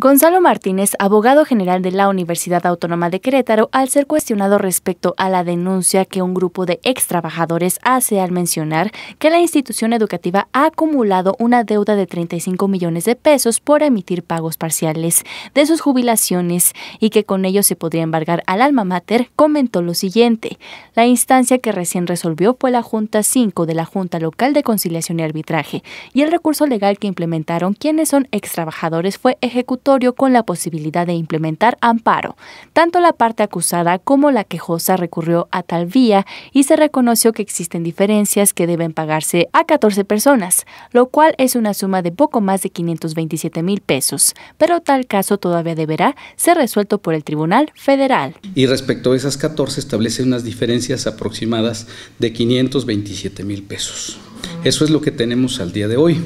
Gonzalo Martínez, abogado general de la Universidad Autónoma de Querétaro, al ser cuestionado respecto a la denuncia que un grupo de ex trabajadores hace al mencionar que la institución educativa ha acumulado una deuda de 35 millones de pesos por emitir pagos parciales de sus jubilaciones y que con ello se podría embargar al alma mater, comentó lo siguiente. La instancia que recién resolvió fue la Junta 5 de la Junta Local de Conciliación y Arbitraje y el recurso legal que implementaron quienes son ex trabajadores fue ejecutado con la posibilidad de implementar amparo. Tanto la parte acusada como la quejosa recurrió a tal vía y se reconoció que existen diferencias que deben pagarse a 14 personas, lo cual es una suma de poco más de 527 mil pesos, pero tal caso todavía deberá ser resuelto por el Tribunal Federal. Y respecto a esas 14 establece unas diferencias aproximadas de 527 mil pesos. Eso es lo que tenemos al día de hoy.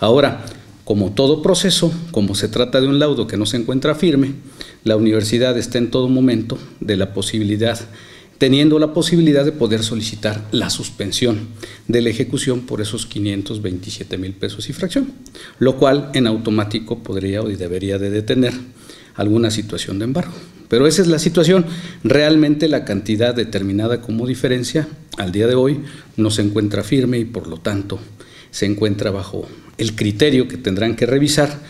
Ahora, como todo proceso, como se trata de un laudo que no se encuentra firme, la universidad está en todo momento de la posibilidad, teniendo la posibilidad de poder solicitar la suspensión de la ejecución por esos 527 mil pesos y fracción, lo cual en automático podría y debería de detener alguna situación de embargo. Pero esa es la situación. Realmente la cantidad determinada como diferencia al día de hoy no se encuentra firme y por lo tanto se encuentra bajo el criterio que tendrán que revisar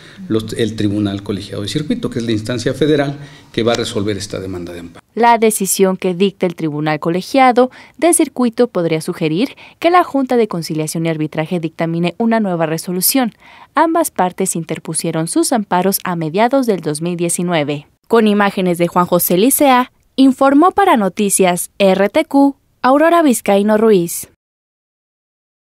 el Tribunal Colegiado de Circuito, que es la instancia federal que va a resolver esta demanda de amparo. La decisión que dicta el Tribunal Colegiado de Circuito podría sugerir que la Junta de Conciliación y Arbitraje dictamine una nueva resolución. Ambas partes interpusieron sus amparos a mediados del 2019. Con imágenes de Juan José Licea, informó para Noticias RTQ Aurora Vizcaíno Ruiz.